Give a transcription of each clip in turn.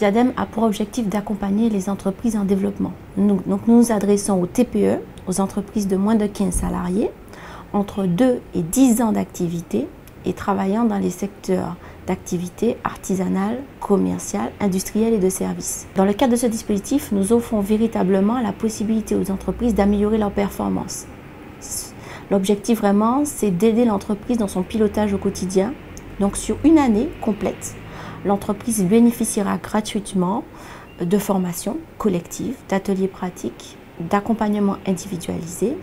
Diadem a pour objectif d'accompagner les entreprises en développement. Nous, donc nous nous adressons aux TPE, aux entreprises de moins de 15 salariés, entre 2 et 10 ans d'activité et travaillant dans les secteurs d'activité artisanale, commerciale, industrielle et de services. Dans le cadre de ce dispositif, nous offrons véritablement la possibilité aux entreprises d'améliorer leur performance. L'objectif vraiment, c'est d'aider l'entreprise dans son pilotage au quotidien. Donc sur une année complète, l'entreprise bénéficiera gratuitement de formations collectives, d'ateliers pratiques, d'accompagnement individualisé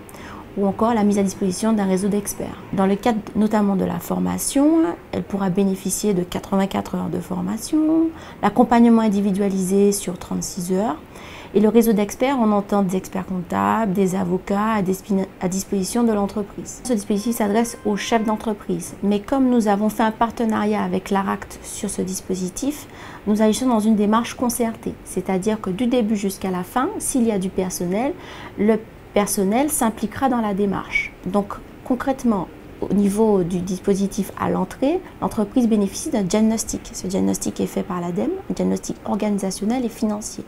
ou encore la mise à disposition d'un réseau d'experts. Dans le cadre notamment de la formation, elle pourra bénéficier de 84 heures de formation, l'accompagnement individualisé sur 36 heures, et le réseau d'experts, on entend des experts comptables, des avocats à disposition de l'entreprise. Ce dispositif s'adresse aux chefs d'entreprise. Mais comme nous avons fait un partenariat avec l'ARACT sur ce dispositif, nous agissons dans une démarche concertée. C'est-à-dire que du début jusqu'à la fin, s'il y a du personnel, le personnel s'impliquera dans la démarche. Donc concrètement, au niveau du dispositif à l'entrée, l'entreprise bénéficie d'un diagnostic. Ce diagnostic est fait par l'ADEME, un diagnostic organisationnel et financier.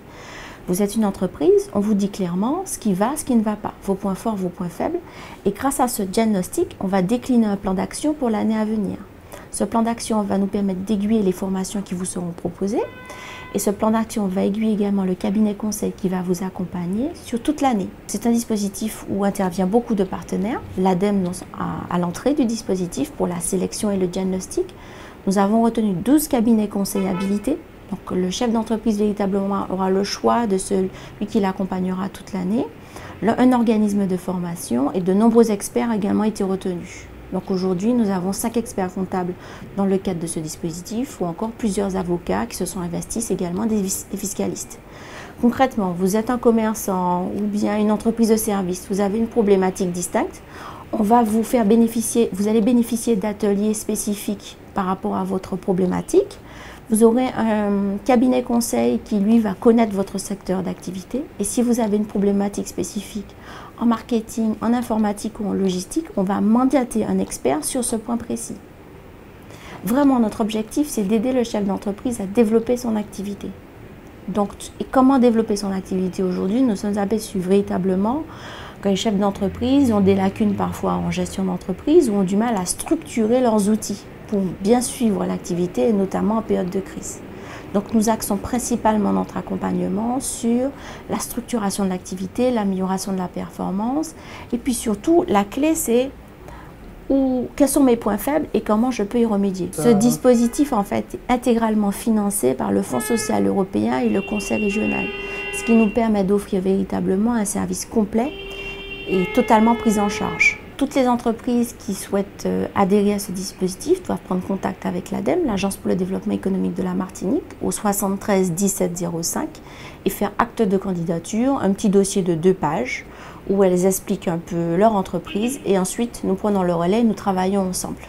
Vous êtes une entreprise, on vous dit clairement ce qui va, ce qui ne va pas, vos points forts, vos points faibles. Et grâce à ce diagnostic, on va décliner un plan d'action pour l'année à venir. Ce plan d'action va nous permettre d'aiguiller les formations qui vous seront proposées. Et ce plan d'action va aiguiller également le cabinet conseil qui va vous accompagner sur toute l'année. C'est un dispositif où intervient beaucoup de partenaires. L'ADEME à l'entrée du dispositif pour la sélection et le diagnostic. Nous avons retenu 12 cabinets conseils habilités donc le chef d'entreprise véritablement aura le choix de celui qui l'accompagnera toute l'année. Un organisme de formation et de nombreux experts ont également été retenus. Donc aujourd'hui, nous avons cinq experts comptables dans le cadre de ce dispositif ou encore plusieurs avocats qui se sont investis également des, fiscalistes. Concrètement, vous êtes un commerçant ou bien une entreprise de service, vous avez une problématique distincte, on va vous faire bénéficier, vous allez bénéficier d'ateliers spécifiques par rapport à votre problématique. Vous aurez un cabinet conseil qui, lui, va connaître votre secteur d'activité. Et si vous avez une problématique spécifique en marketing, en informatique ou en logistique, on va mandater un expert sur ce point précis. Vraiment, notre objectif, c'est d'aider le chef d'entreprise à développer son activité. Donc, et comment développer son activité aujourd'hui? Nous sommes aperçus véritablement que les chefs d'entreprise ont des lacunes parfois en gestion d'entreprise ou ont du mal à structurer leurs outils pour bien suivre l'activité, notamment en période de crise. Donc nous axons principalement notre accompagnement sur la structuration de l'activité, l'amélioration de la performance, et puis surtout la clé c'est où, quels sont mes points faibles et comment je peux y remédier. Ce dispositif en fait est intégralement financé par le Fonds social européen et le Conseil régional, ce qui nous permet d'offrir véritablement un service complet et totalement pris en charge. Toutes les entreprises qui souhaitent euh, adhérer à ce dispositif doivent prendre contact avec l'ADEME, l'Agence pour le développement économique de la Martinique, au 73 17 05 et faire acte de candidature, un petit dossier de deux pages où elles expliquent un peu leur entreprise et ensuite nous prenons le relais et nous travaillons ensemble.